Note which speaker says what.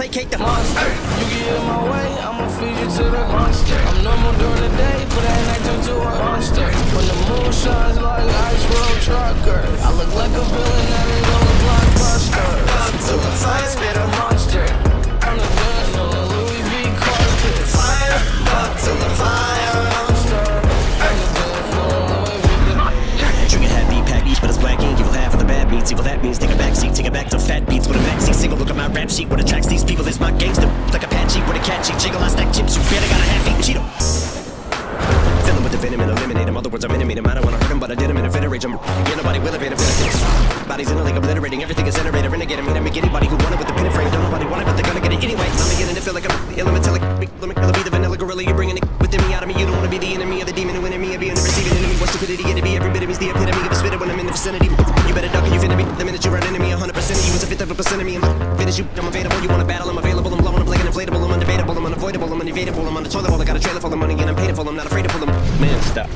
Speaker 1: Placate the monster.
Speaker 2: You get in my way, I'ma feed you to the monster. I'm normal during the day, but at night turn to a monster. When the moon shines like ice road trucker, I look like a villain that ain't on the blockbuster.
Speaker 1: to the fire,
Speaker 2: spit a monster. I'm the dance on the Louis V carpet.
Speaker 1: fire, up to the fire.
Speaker 2: Monster. I'm the dance on the Louis V.
Speaker 1: Happy pack each, but it's black ink. Evil half of the bad beats. Evil that means take a back seat, take it back to fat beats with a backseat single. Look at my rap sheet. What attracts these I'm nobody will have been a Bodies in a like obliterating. Everything is generated. Renegade. I mean, I make anybody who want it with the pin and frame. Don't nobody want it, but they're gonna get it anyway. I'm beginning to feel like I'm the elemental. Let me be the vanilla gorilla. You're bringing it within me out of me. You don't wanna be the enemy of the demon who in me. I be in the receiving enemy. What stupidity it'd be. Every bit of me's the epitome of a spitter when I'm in the vicinity. You better duck or you finna be. The minute you run into me, 100% of you is a fifth of a percent of me. I'm finish you. I'm available. You wanna battle? I'm available. I'm blowing like an inflatable. I'm undebatable. I'm unavoidable. I'm unavoidable. I'm on the toilet bowl. I got a trailer full of money and I'm paid for. I'm not afraid to pull them. Man, stop.